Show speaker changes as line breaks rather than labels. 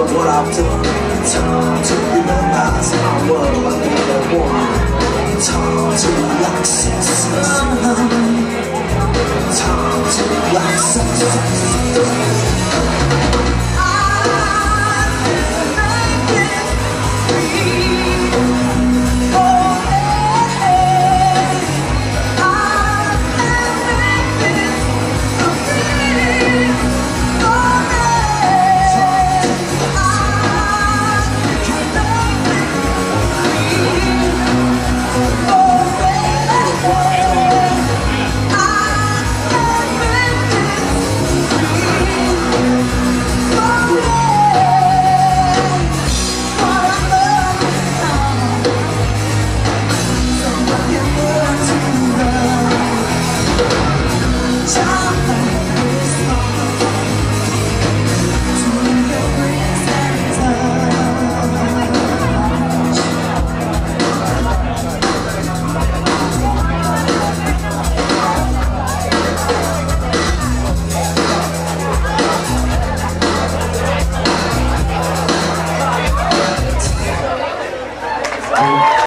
Look what I've done. Time to realize I said I would I need one Time to